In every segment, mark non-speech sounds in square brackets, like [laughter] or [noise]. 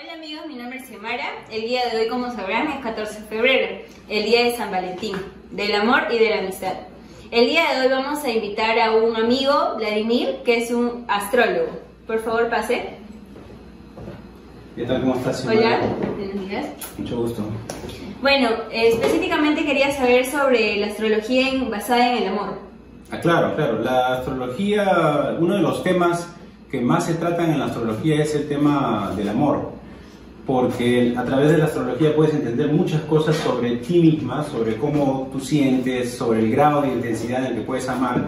Hola amigos, mi nombre es Xiomara. El día de hoy, como sabrán, es 14 de febrero, el día de San Valentín, del amor y de la amistad. El día de hoy vamos a invitar a un amigo, Vladimir, que es un astrólogo. Por favor, pase. ¿Qué tal? ¿Cómo estás? Hola, buenos días. Mucho gusto. Bueno, eh, específicamente quería saber sobre la astrología en- basada en el amor. Ah, claro, claro. La astrología, uno de los temas que más se tratan en la astrología es el tema del amor. Porque a través de la astrología puedes entender muchas cosas sobre ti misma, sobre cómo tú sientes, sobre el grado de intensidad en el que puedes amar,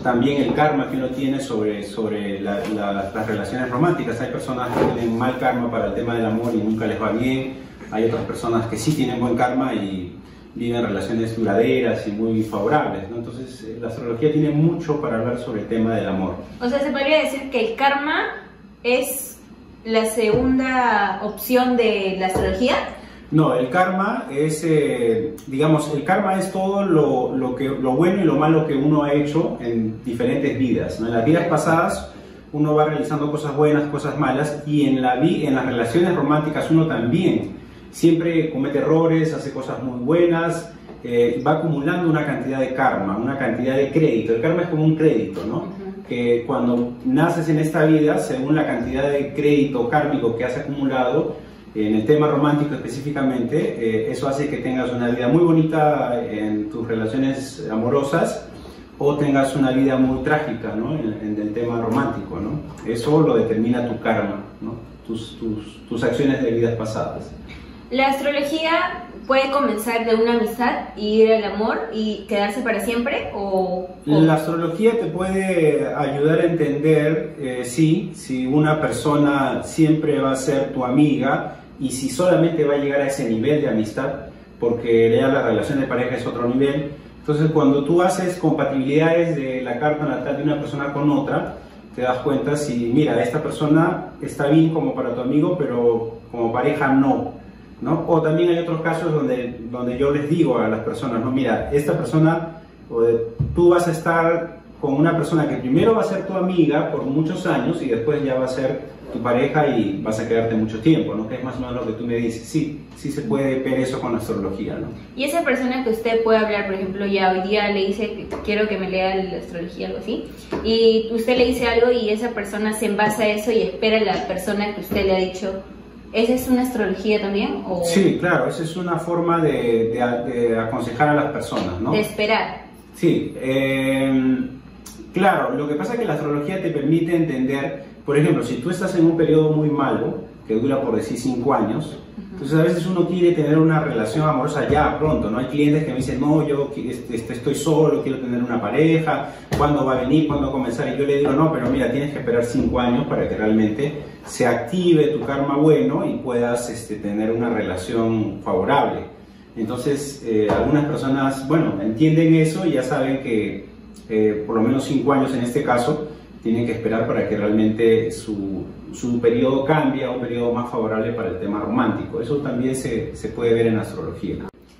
también el karma que uno tiene sobre, sobre la- la- las relaciones románticas. Hay personas que tienen mal karma para el tema del amor y nunca les va bien. Hay otras personas que sí tienen buen karma y viven relaciones duraderas y muy favorables. ¿no? Entonces, eh, la astrología tiene mucho para hablar sobre el tema del amor. O sea, se podría decir que el karma es la segunda opción de la astrología. No, el karma es, eh, digamos, el karma es todo lo, lo que, lo bueno y lo malo que uno ha hecho en diferentes vidas. ¿no? En las vidas pasadas uno va realizando cosas buenas, cosas malas, y en, la vi- en las relaciones románticas uno también siempre comete errores, hace cosas muy buenas, eh, va acumulando una cantidad de karma, una cantidad de crédito. El karma es como un crédito, ¿no? Que cuando naces en esta vida, según la cantidad de crédito kármico que has acumulado, en el tema romántico específicamente, eh, eso hace que tengas una vida muy bonita en tus relaciones amorosas o tengas una vida muy trágica ¿no? en, en el tema romántico. ¿no? Eso lo determina tu karma, ¿no? tus, tus, tus acciones de vidas pasadas. La astrología puede comenzar de una amistad y ir al amor y quedarse para siempre o... o- La astrología te puede ayudar a entender, eh, si una persona siempre va a ser tu amiga y si solamente va a llegar a ese nivel de amistad, porque ya la relación de pareja es otro nivel. Entonces, cuando tú haces compatibilidades de la carta natal de una persona con otra, te das cuenta si, mira, esta persona está bien como para tu amigo, pero como pareja no. ¿No? O también hay otros casos donde, donde yo les digo a las personas, no, mira, esta persona, o tú vas a estar con una persona que primero va a ser tu amiga por muchos años y después ya va a ser tu pareja y vas a quedarte mucho tiempo, ¿no? Que es más o menos lo que tú me dices. Sí, sí se puede ver eso con la astrología, ¿no? Y esa persona que usted puede hablar, por ejemplo, ya hoy día le dice quiero que me lea la astrología, algo así, y usted le dice algo y esa persona se envasa a eso y espera a la persona que usted le ha dicho, ¿esa es una astrología también? O Sí, claro, esa es una forma de, de- de aconsejar a las personas, ¿no? de esperar. Sí, eh, claro, lo que pasa es que la astrología te permite entender, por ejemplo, si tú estás en un periodo muy malo, que dura por decir cinco años, entonces a veces uno quiere tener una relación amorosa ya pronto, ¿no? Hay clientes que me dicen, no, yo este, este, estoy solo, quiero tener una pareja, ¿cuándo va a venir? ¿Cuándo va a comenzar? Y yo le digo, no, pero mira, tienes que esperar cinco años para que realmente se active tu karma bueno y puedas este, tener una relación favorable. Entonces, eh, algunas personas, bueno, entienden eso y ya saben que eh, por lo menos cinco años en este caso tienen que esperar para que realmente su, su periodo cambie a un periodo más favorable para el tema romántico. Eso también se, se puede ver en astrología.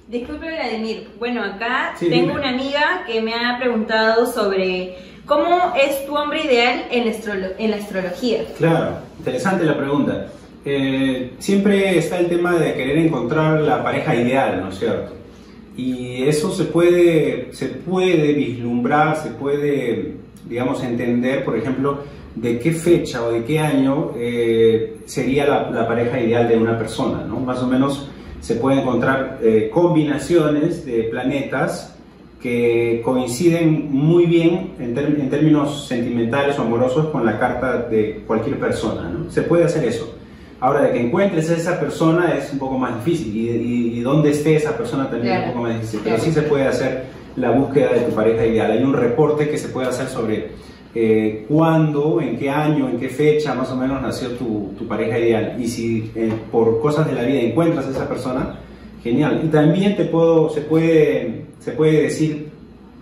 Disculpe Vladimir, bueno, acá Sí, tengo dime. una amiga que me ha preguntado sobre cómo es tu hombre ideal en, astrolo- en la astrología. Claro, interesante la pregunta. Eh, siempre está el tema de querer encontrar la pareja ideal, ¿no es cierto? Y eso se puede, se puede vislumbrar, se puede, digamos, entender, por ejemplo, de qué fecha o de qué año eh, sería la, la pareja ideal de una persona, ¿no? Más o menos se pueden encontrar eh, combinaciones de planetas que coinciden muy bien en, en términos sentimentales o amorosos con la carta de cualquier persona. ¿no? Se puede hacer eso. Ahora, de que encuentres a esa persona es un poco más difícil y, y- y dónde esté esa persona también es Claro, un poco más difícil, pero sí se puede hacer la búsqueda de tu pareja ideal. Hay un reporte que se puede hacer sobre eh, cuándo, en qué año, en qué fecha más o menos nació tu, tu pareja ideal. Y si eh, por cosas de la vida encuentras a esa persona, genial. Y también te puedo, se, puede, se puede decir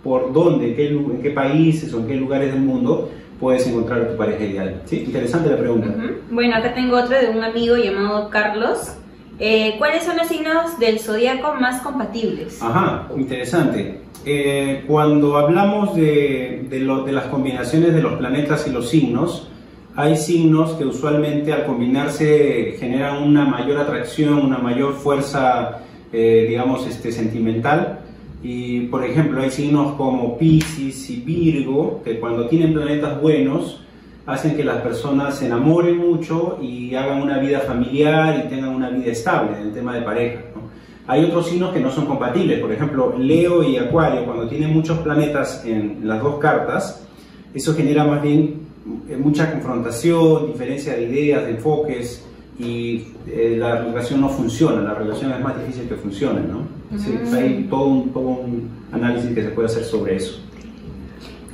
por dónde, en qué, en qué países o en qué lugares del mundo puedes encontrar a tu pareja ideal. ¿Sí? Interesante la pregunta. Bueno, acá tengo otro de un amigo llamado Carlos. Eh, ¿Cuáles son los signos del zodiaco más compatibles? Ajá, interesante. Eh, cuando hablamos de, de las combinaciones de los planetas y los signos, hay signos que usualmente al combinarse generan una mayor atracción, una mayor fuerza, eh, digamos, este, sentimental. Y por ejemplo, hay signos como Pisces y Virgo, que cuando tienen planetas buenos, hacen que las personas se enamoren mucho y hagan una vida familiar y tengan una vida estable en el tema de pareja. Hay otros signos que no son compatibles, por ejemplo, Leo y Acuario, cuando tienen muchos planetas en las dos cartas, eso genera más bien eh, mucha confrontación, diferencia de ideas, de enfoques y eh, la relación no funciona, la relación es más difícil que funcione, ¿no? Sí, hay todo un, todo un análisis que se puede hacer sobre eso.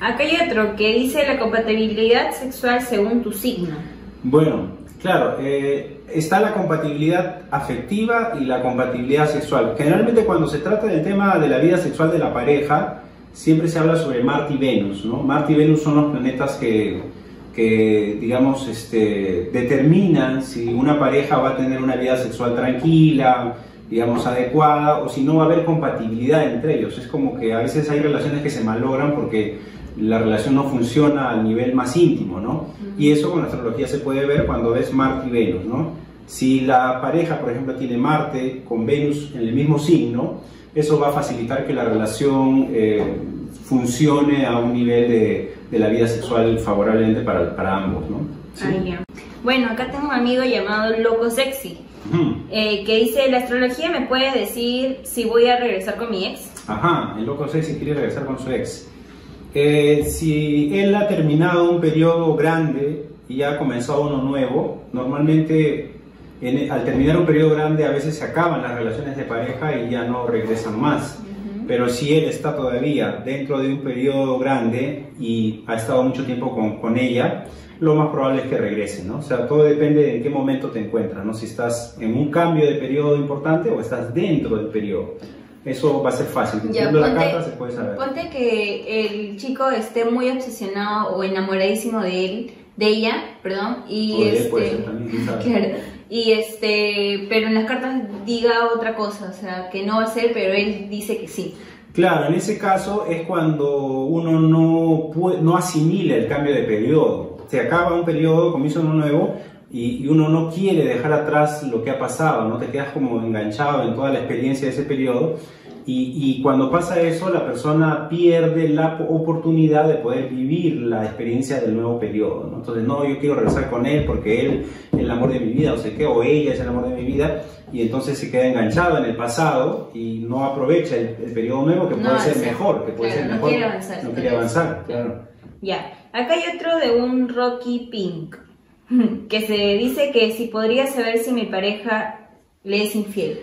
Acá hay otro que dice la compatibilidad sexual según tu signo. Bueno, claro, eh, está la compatibilidad afectiva y la compatibilidad sexual. Generalmente cuando se trata del tema de la vida sexual de la pareja, siempre se habla sobre Marte y Venus, ¿no? Marte y Venus son los planetas que que, digamos, este, determinan si una pareja va a tener una vida sexual tranquila, digamos, adecuada, o si no va a haber compatibilidad entre ellos. Es como que a veces hay relaciones que se malogran porque la relación no funciona al nivel más íntimo, ¿no? Y eso con la astrología se puede ver cuando ves Marte y Venus, ¿no? Si la pareja, por ejemplo, tiene Marte con Venus en el mismo signo, eso va a facilitar que la relación eh, funcione a un nivel de, de, la vida sexual favorablemente para, para ambos, ¿no? Bueno, acá tengo un amigo llamado Loco Sexy, eh, que dice, la astrología me puede decir si voy a regresar con mi ex. Ajá, el Loco Sexy quiere regresar con su ex. Eh, si él ha terminado un periodo grande y ha comenzado uno nuevo, normalmente al terminar un periodo grande a veces se acaban las relaciones de pareja y ya no regresan más. Pero si él está todavía dentro de un periodo grande y ha estado mucho tiempo con, con ella, lo más probable es que regrese, ¿no? O sea, todo depende de en qué momento te encuentras, ¿no? Si estás en un cambio de periodo importante o estás dentro del periodo. Eso va a ser fácil. Ya, ponte, la carta se puede saber. Ponte que el chico esté muy obsesionado o enamoradísimo de él, de ella, perdón, y este, claro, y este, pero en las cartas diga otra cosa, o sea, que no va a ser, pero él dice que sí. Claro, en ese caso es cuando uno no, puede, no asimila el cambio de periodo. Se acaba un periodo, comienza uno nuevo y, uno no quiere dejar atrás lo que ha pasado, no te quedas como enganchado en toda la experiencia de ese periodo y, cuando pasa eso, la persona pierde la oportunidad de poder vivir la experiencia del nuevo periodo. ¿no? Entonces, no, yo quiero regresar con él porque él es el amor de mi vida, o sé qué, o ella es el amor de mi vida, y entonces se queda enganchado en el pasado y no aprovecha el, periodo nuevo que puede ser mejor, que puede ser mejor. No quiere avanzar. No quiere avanzar, claro. Ya, acá hay otro de un Rocky Pink, [laughs] que se dice que si podría saber si mi pareja le es infiel.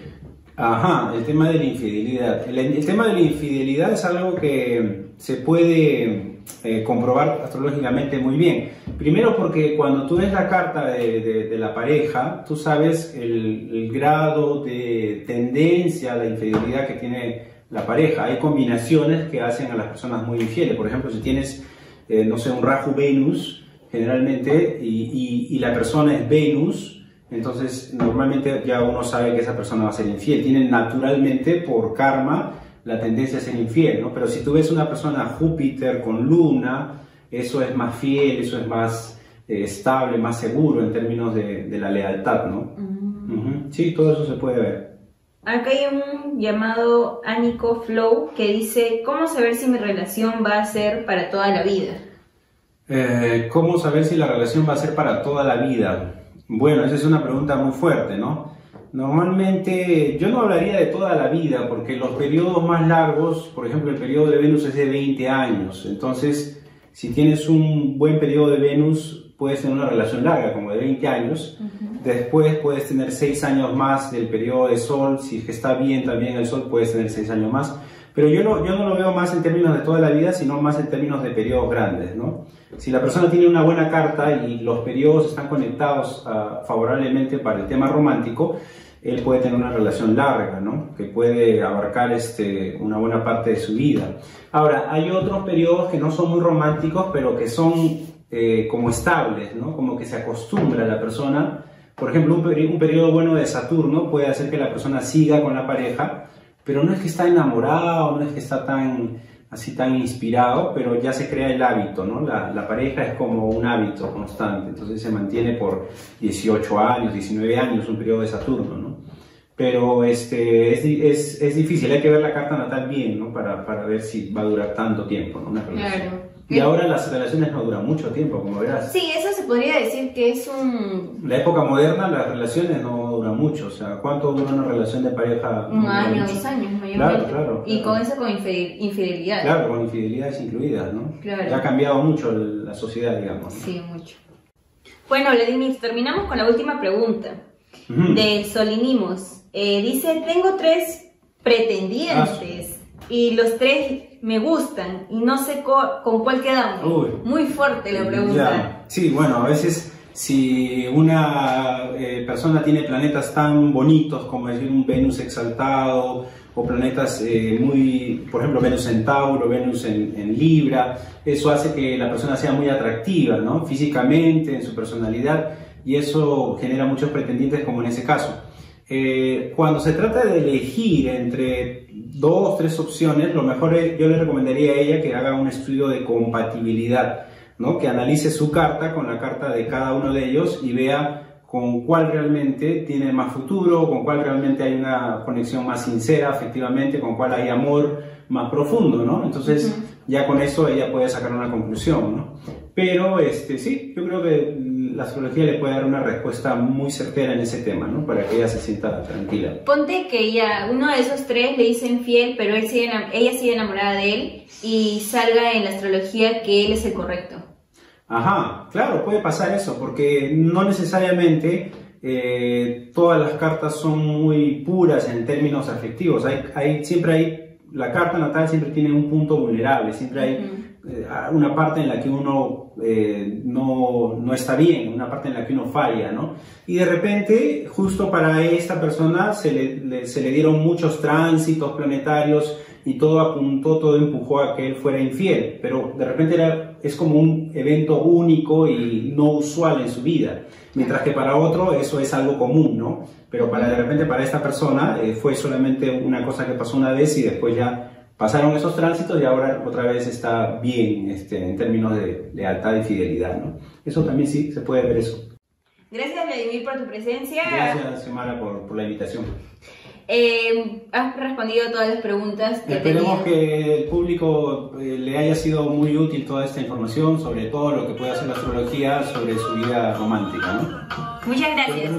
Ajá, el tema de la infidelidad. El, tema de la infidelidad es algo que se puede eh, comprobar astrológicamente muy bien. Primero porque cuando tú ves la carta de, la pareja, tú sabes el, grado de tendencia a la infidelidad que tiene la pareja. Hay combinaciones que hacen a las personas muy infieles. Por ejemplo, si tienes, eh, no sé, un Rahu Venus, generalmente, y la persona es Venus, entonces normalmente ya uno sabe que esa persona va a ser infiel. Tienen naturalmente por karma la tendencia a ser infiel, ¿no? Pero si tú ves una persona Júpiter con luna, eso es más fiel, eso es más eh, estable, más seguro en términos de, la lealtad, ¿no? Mm. Sí, todo eso se puede ver. Acá hay un llamado Anico Flow que dice, ¿cómo saber si mi relación va a ser para toda la vida? Eh, ¿Cómo saber si la relación va a ser para toda la vida? Bueno, esa es una pregunta muy fuerte, ¿no? Normalmente yo no hablaría de toda la vida porque los periodos más largos, por ejemplo el periodo de Venus es de 20 años, entonces si tienes un buen periodo de Venus puedes tener una relación larga como de 20 años, después puedes tener 6 años más del periodo de Sol, si es que está bien también el Sol puedes tener 6 años más, pero yo no, yo no lo veo más en términos de toda la vida, sino más en términos de periodos grandes. ¿no? Si la persona tiene una buena carta y los periodos están conectados uh, favorablemente para el tema romántico, él puede tener una relación larga, ¿no? que puede abarcar este, una buena parte de su vida. Ahora, hay otros periodos que no son muy románticos, pero que son eh, como estables, ¿no? como que se acostumbra la persona. Por ejemplo, un, un periodo bueno de Saturno puede hacer que la persona siga con la pareja, pero no es que está enamorado, no es que está tan, así tan inspirado, pero ya se crea el hábito, ¿no? La, la, pareja es como un hábito constante, entonces se mantiene por 18 años, 19 años, un periodo de Saturno, ¿no? Pero este, es, es, es difícil, hay que ver la carta natal bien, ¿no? Para, para ver si va a durar tanto tiempo, ¿no? Una relación. Claro. Y ahora las relaciones no duran mucho tiempo, como verás. Sí, eso se podría decir que es un... La época moderna las relaciones no duran mucho, o sea, ¿cuánto dura una relación de pareja? Un dura año, mucho. dos años mayormente. Claro, claro, Y claro. con eso con infidel- infidelidad. Claro, con infidelidades incluidas, ¿no? Claro. Ya ha cambiado mucho la sociedad, digamos. ¿no? Sí, mucho. Bueno, Vladimir, terminamos con la última pregunta. De Solinimos. Eh, dice, tengo tres pretendientes y los tres me gustan y no sé co- con cuál quedamos. Uy. Muy fuerte la pregunta. Ya. Sí, bueno, a veces si una eh, persona tiene planetas tan bonitos como decir un Venus exaltado o planetas eh, muy, por ejemplo, Venus en Tauro, Venus en, en Libra, eso hace que la persona sea muy atractiva, ¿no? Físicamente, en su personalidad, y eso genera muchos pretendientes como en ese caso. Eh, cuando se trata de elegir entre dos, tres opciones, lo mejor es- yo le recomendaría a ella que haga un estudio de compatibilidad, ¿no? que analice su carta con la carta de cada uno de ellos y vea con cuál realmente tiene más futuro, con cuál realmente hay una conexión más sincera, efectivamente, con cuál hay amor más profundo, ¿no? Entonces, Ujú. ya con eso ella puede sacar una conclusión, ¿no? Pero, este, sí, yo creo que la astrología le puede dar una respuesta muy certera en ese tema, ¿no? Para que ella se sienta tranquila. Ponte que ya uno de esos tres le dice infiel, pero él sigue ella sigue enamorada de él y salga en la astrología que él es el correcto. Ajá, claro, puede pasar eso, porque no necesariamente eh, todas las cartas son muy puras en términos afectivos. Hay, hay, siempre hay, la carta natal siempre tiene un punto vulnerable, siempre hay eh, una parte en la que uno eh, no, no está bien, una parte en la que uno falla, ¿no? Y de repente, justo para esta persona se le, le- se le dieron muchos tránsitos planetarios y todo apuntó, todo empujó a que él fuera infiel, pero de repente era, es como un evento único y no usual en su vida, mientras que para otro eso es algo común, ¿no? Pero para de repente para esta persona eh, fue solamente una cosa que pasó una vez y después ya pasaron esos tránsitos y ahora otra vez está bien este, en términos de lealtad y fidelidad, ¿no? Eso también sí se puede ver eso. Gracias Vladimir por tu presencia. Gracias, Xiomara, por, por la invitación. Eh, has respondido todas las preguntas que Esperemos tenía. que el público eh, le haya sido muy útil toda esta información sobre todo lo que puede hacer la astrología sobre su vida romántica, ¿no? Muchas gracias.